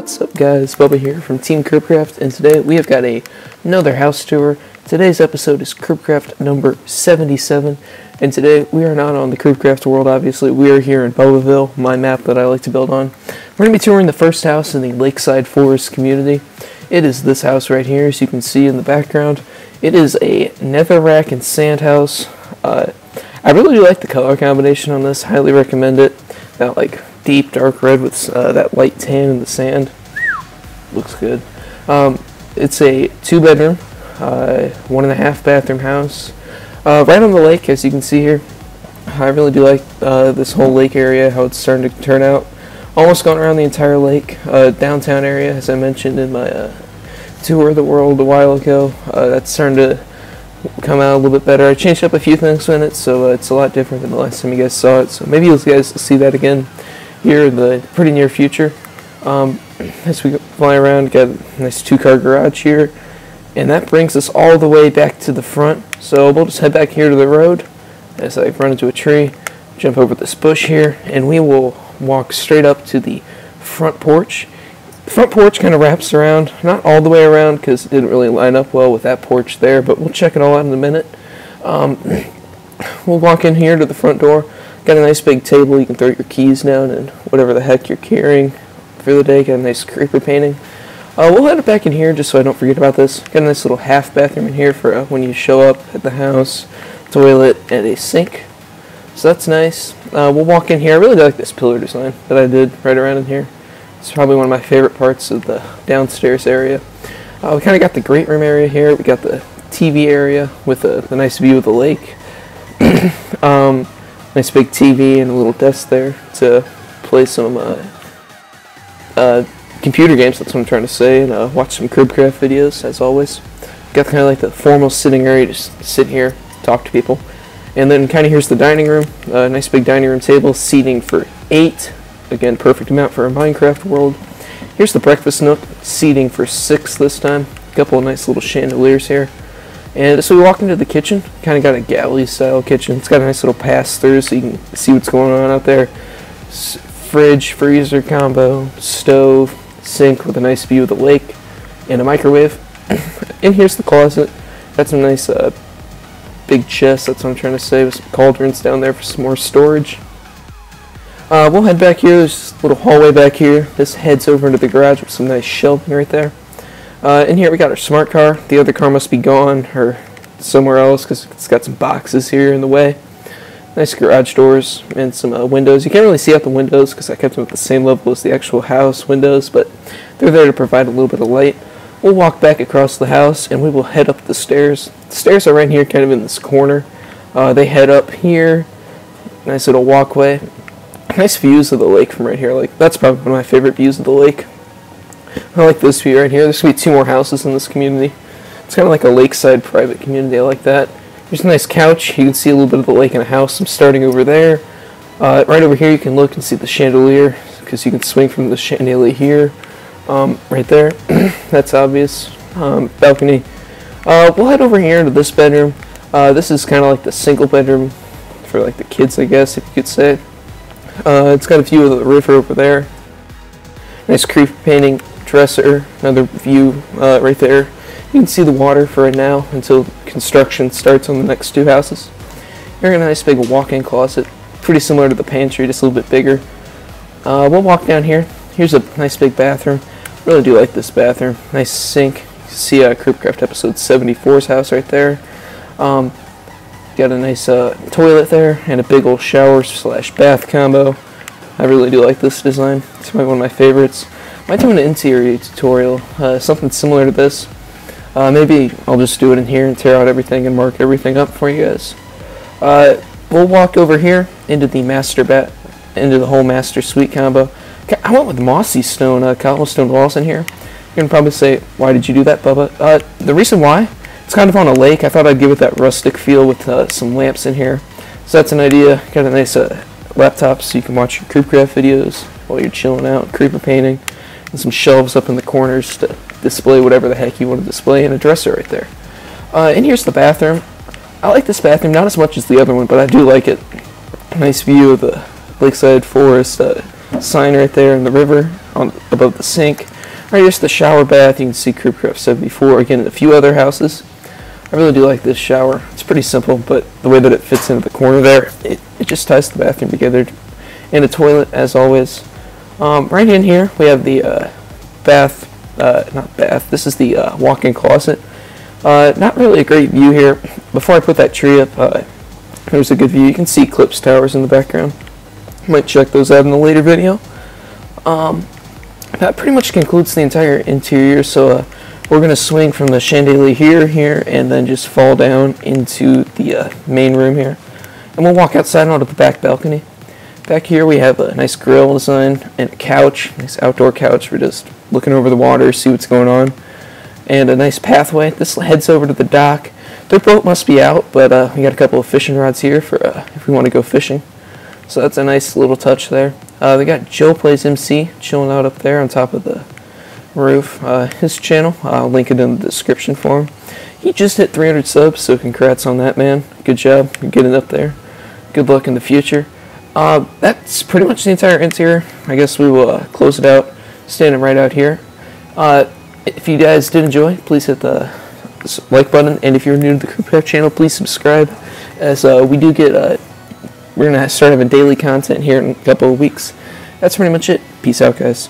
What's up guys, Bubba here from Team Cribcraft and today we have got a, another house tour. Today's episode is Cribcraft number 77 and today we are not on the Cribcraft world obviously, we are here in Bubbaville, my map that I like to build on. We're going to be touring the first house in the Lakeside Forest community. It is this house right here as you can see in the background. It is a netherrack and sand house. Uh, I really do like the color combination on this, highly recommend it. That like deep dark red with uh, that light tan in the sand. Looks good. Um, it's a two bedroom, uh, one and a half bathroom house. Uh, right on the lake, as you can see here. I really do like uh, this whole lake area, how it's starting to turn out. Almost gone around the entire lake. Uh, downtown area, as I mentioned in my uh, tour of the world a while ago. that's starting to come out a little bit better. I changed up a few things in it, so it's a lot different than the last time you guys saw it. So maybe you guys will see that again here in the pretty near future. Um, as we fly around, got a nice two-car garage here, and that brings us all the way back to the front. So we'll just head back here to the road as I run into a tree, jump over this bush here, and we will walk straight up to the front porch. The front porch kind of wraps around, not all the way around because it didn't really line up well with that porch there, but we'll check it all out in a minute. Um, we'll walk in here to the front door. Got a nice big table, you can throw your keys down and whatever the heck you're carrying for the day. Got a nice creeper painting. Uh, we'll head back in here just so I don't forget about this. Got a nice little half bathroom in here for uh, when you show up at the house. Toilet and a sink. So that's nice. Uh, we'll walk in here. I really like this pillar design that I did right around in here. It's probably one of my favorite parts of the downstairs area. Uh, we kind of got the great room area here. We got the TV area with a, a nice view of the lake. um, nice big TV and a little desk there to play some uh, uh, computer games. That's what I'm trying to say, and uh, watch some Cribcraft videos as always. Got kind of like the formal sitting area, to sit here, talk to people, and then kind of here's the dining room. Uh, nice big dining room table, seating for eight. Again, perfect amount for a Minecraft world. Here's the breakfast nook, seating for six this time. A couple of nice little chandeliers here. And so we walk into the kitchen, kind of got a galley style kitchen. It's got a nice little pass through so you can see what's going on out there. S fridge, freezer combo, stove, sink with a nice view of the lake, and a microwave. and here's the closet. Got some nice uh, big chests, that's what I'm trying to say, with some cauldrons down there for some more storage. Uh, we'll head back here, there's a little hallway back here. This heads over into the garage with some nice shelving right there. Uh, in here we got our smart car. The other car must be gone or somewhere else because it's got some boxes here in the way. Nice garage doors and some uh, windows. You can't really see out the windows because I kept them at the same level as the actual house windows, but they're there to provide a little bit of light. We'll walk back across the house and we will head up the stairs. The stairs are right here, kind of in this corner. Uh, they head up here. Nice little walkway. Nice views of the lake from right here. Like that's probably one of my favorite views of the lake. I like this view right here. There's going to be two more houses in this community. It's kind of like a lakeside private community. I like that. There's a nice couch. You can see a little bit of the lake and a house. I'm starting over there. Uh, right over here you can look and see the chandelier because you can swing from the chandelier here. Um, right there. That's obvious. Um, balcony. Uh, we'll head over here into this bedroom. Uh, this is kind of like the single bedroom for like the kids, I guess, if you could say. Uh, it's got a view of the river over there. Nice creeper painting dresser, another view uh, right there. You can see the water for right now until construction starts on the next two houses. Very nice big walk-in closet, pretty similar to the pantry, just a little bit bigger. Uh, we'll walk down here. Here's a nice big bathroom. Really do like this bathroom. Nice sink. See uh, Cribcraft episode 74's house right there. Um, got a nice uh, toilet there and a big old shower slash bath combo. I really do like this design. It's probably one of my favorites. Might do an interior tutorial, uh, something similar to this. Uh, maybe I'll just do it in here and tear out everything and mark everything up for you guys. Uh, we'll walk over here into the master bat, into the whole master suite combo. I went with mossy stone, uh, cobblestone walls in here. You're gonna probably say, why did you do that, Bubba? Uh, the reason why, it's kind of on a lake. I thought I'd give it that rustic feel with uh, some lamps in here. So that's an idea. Got a nice uh, laptop so you can watch your Cribcraft videos while you're chilling out, creeper painting and some shelves up in the corners to display whatever the heck you want to display and a dresser right there. Uh, and here's the bathroom. I like this bathroom, not as much as the other one, but I do like it. Nice view of the Lakeside Forest uh, sign right there in the river on above the sink. Alright, here's the shower bath. You can see said before. Again, in a few other houses. I really do like this shower. It's pretty simple, but the way that it fits into the corner there, it, it just ties the bathroom together. And a toilet, as always. Um, right in here, we have the uh, bath, uh, not bath, this is the uh, walk-in closet. Uh, not really a great view here. Before I put that tree up, uh, there's a good view. You can see Clips Towers in the background. Might check those out in a later video. Um, that pretty much concludes the entire interior. So uh, we're going to swing from the chandelier here, here, and then just fall down into the uh, main room here. And we'll walk outside onto the back balcony. Back here we have a nice grill design and a couch, nice outdoor couch for just looking over the water, see what's going on. And a nice pathway. This heads over to the dock. Their boat must be out, but uh, we got a couple of fishing rods here for uh, if we want to go fishing. So that's a nice little touch there. Uh, they got Joe Plays MC chilling out up there on top of the roof. Uh, his channel, I'll link it in the description for him. He just hit 300 subs, so congrats on that, man. Good job getting up there. Good luck in the future. Uh, that's pretty much the entire interior. I guess we will uh, close it out, standing right out here. Uh, if you guys did enjoy, please hit the like button, and if you're new to the Cribcraft channel, please subscribe, as uh, we do get uh, we're going to start having daily content here in a couple of weeks. That's pretty much it. Peace out, guys.